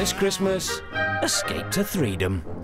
This Christmas, escape to Freedom.